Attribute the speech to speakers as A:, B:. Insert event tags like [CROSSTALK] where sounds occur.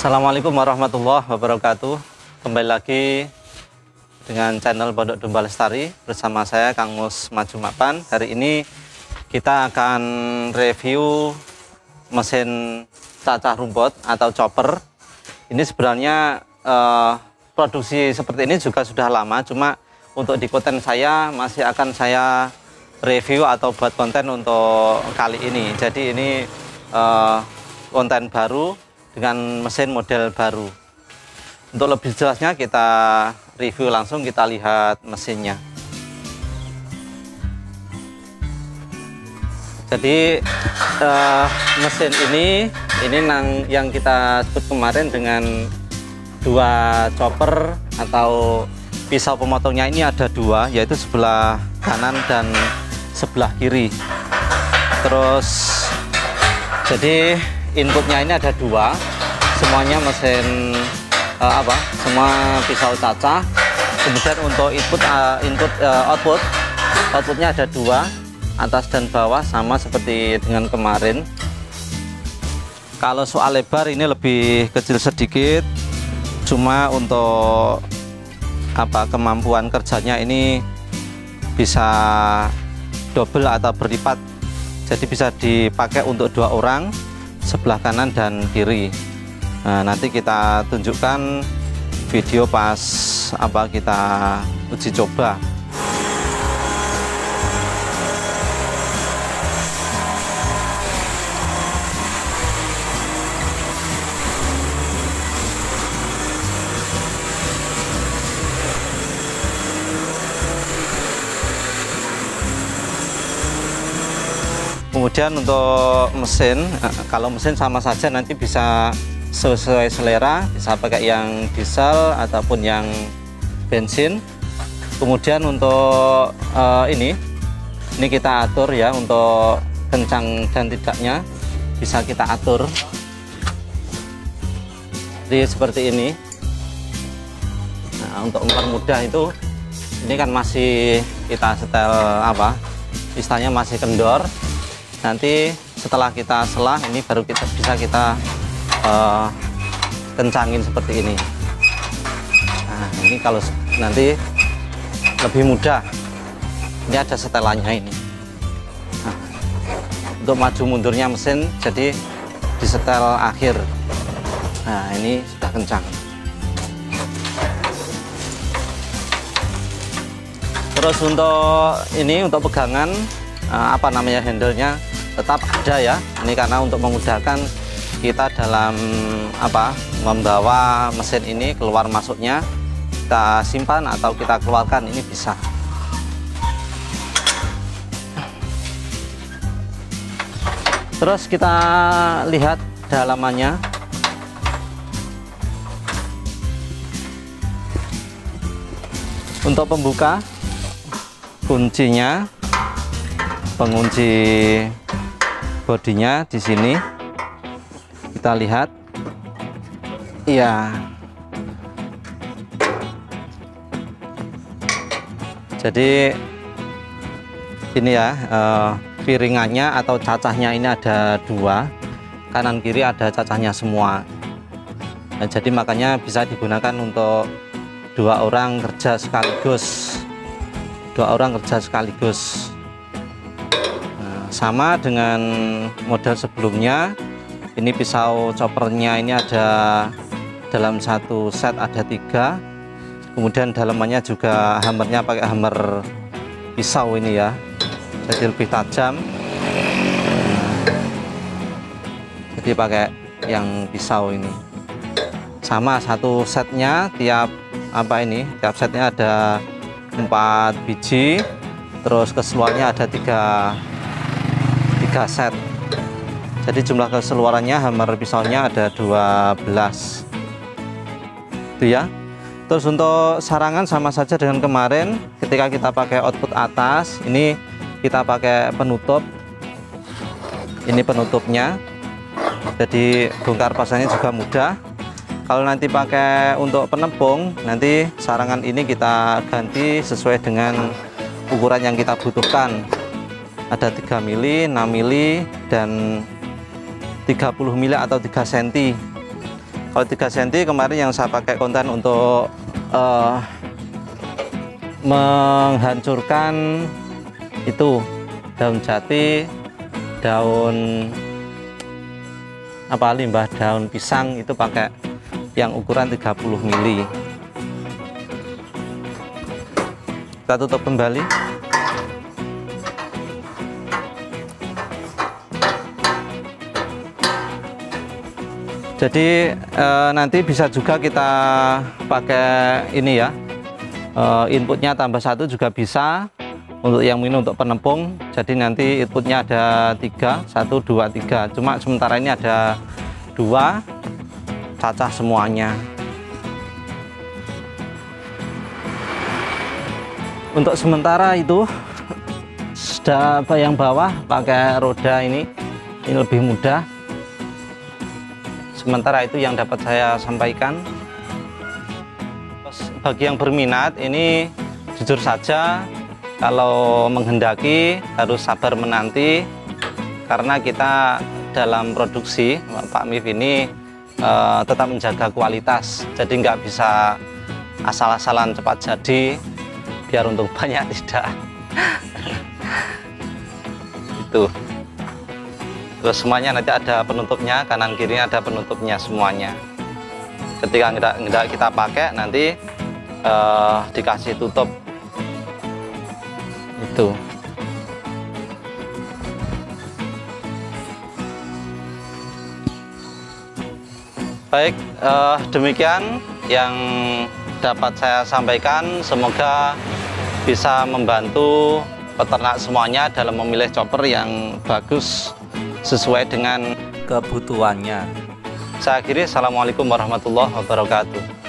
A: Assalamualaikum warahmatullahi wabarakatuh. Kembali lagi dengan channel Pondok Domba Lestari bersama saya Kang Mus Maju Mapan. Hari ini kita akan review mesin cacah rumput atau chopper. Ini sebenarnya eh, produksi seperti ini juga sudah lama, cuma untuk di konten saya masih akan saya review atau buat konten untuk kali ini. Jadi ini eh, konten baru dengan mesin model baru. Untuk lebih jelasnya kita review langsung kita lihat mesinnya. Jadi uh, mesin ini ini nang, yang kita sebut kemarin dengan dua chopper atau pisau pemotongnya ini ada dua yaitu sebelah kanan dan sebelah kiri. Terus jadi inputnya ini ada dua. Semuanya mesin uh, apa? Semua pisau cacah kemudian untuk input uh, input uh, output outputnya ada dua atas dan bawah sama seperti dengan kemarin. Kalau soal lebar ini lebih kecil sedikit. Cuma untuk apa kemampuan kerjanya ini bisa double atau berlipat. Jadi bisa dipakai untuk dua orang sebelah kanan dan kiri. Nah, nanti kita tunjukkan video pas apa kita uji coba kemudian untuk mesin eh, kalau mesin sama saja nanti bisa sesuai selera bisa pakai yang diesel ataupun yang bensin. Kemudian untuk uh, ini ini kita atur ya untuk kencang dan tidaknya bisa kita atur. Jadi seperti ini. Nah untuk mempermudah itu ini kan masih kita setel apa istilahnya masih kendor nanti setelah kita selah ini baru kita bisa kita uh, kencangin seperti ini. Nah ini kalau nanti lebih mudah. Ini ada setelannya ini. Nah, untuk maju mundurnya mesin jadi di setel akhir. Nah ini sudah kencang. Terus untuk ini untuk pegangan uh, apa namanya handlenya tetap ada ya. Ini karena untuk memudahkan kita dalam apa membawa mesin ini keluar masuknya kita simpan atau kita keluarkan ini bisa. Terus kita lihat dalamannya. Untuk pembuka kuncinya pengunci bodinya di sini. Kita lihat. Iya. Jadi ini ya eh, piringannya atau cacahnya ini ada dua. Kanan kiri ada cacahnya semua. Nah, jadi makanya bisa digunakan untuk dua orang kerja sekaligus. Dua orang kerja sekaligus sama dengan model sebelumnya. Ini pisau choppernya ini ada dalam satu set ada tiga. Kemudian dalamannya juga hammernya pakai hammer pisau ini ya. Jadi lebih tajam. Jadi pakai yang pisau ini. Sama satu setnya tiap apa ini? Tiap setnya ada empat biji. Terus keseluruhannya ada tiga tiga set. Jadi jumlah keseluruhannya hammer pisaunya ada 12 itu ya. Terus untuk sarangan sama saja dengan kemarin ketika kita pakai output atas ini kita pakai penutup. Ini penutupnya. Jadi bongkar pasangnya juga mudah. Kalau nanti pakai untuk penempung nanti sarangan ini kita ganti sesuai dengan ukuran yang kita butuhkan ada 3 mili, 6 mili dan 30 mili atau 3 cm kalau 3 cm kemarin yang saya pakai konten untuk uh, menghancurkan itu daun jati daun apa limbah daun pisang itu pakai yang ukuran 30 mili. Kita tutup kembali jadi e, nanti bisa juga kita pakai ini ya. E, inputnya tambah satu juga bisa untuk yang minum untuk penempung. Jadi nanti inputnya ada tiga satu dua tiga. Cuma sementara ini ada dua. Cacah semuanya. Untuk sementara itu sudah yang bawah pakai roda ini. Ini lebih mudah sementara itu yang dapat saya sampaikan bagi yang berminat ini jujur saja kalau menghendaki harus sabar menanti karena kita dalam produksi Pak Mif ini uh, tetap menjaga kualitas jadi nggak bisa asal-asalan cepat jadi biar untuk [LAUGHS] banyak tidak. Itu terus semuanya nanti ada penutupnya kanan kiri ada penutupnya semuanya. Ketika kita, kita, kita pakai nanti uh, dikasih tutup. Itu. Baik uh, demikian yang dapat saya sampaikan. Semoga bisa membantu peternak semuanya dalam memilih chopper yang bagus sesuai dengan kebutuhannya. Saya akhiri, Assalamualaikum warahmatullahi wabarakatuh.